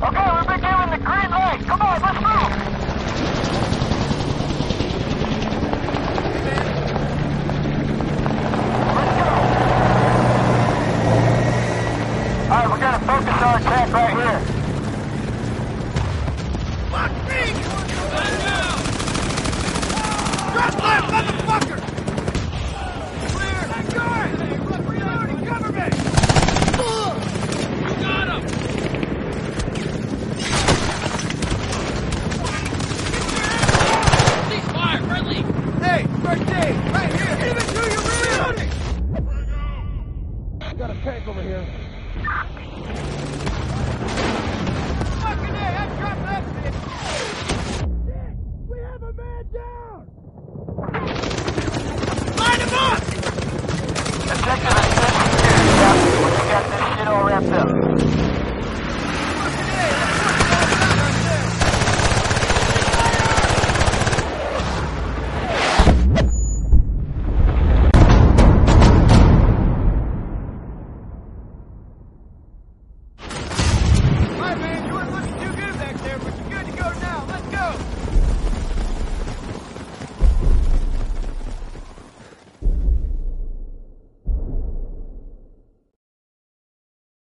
Okay, we're beginning the green light. Come on, over here.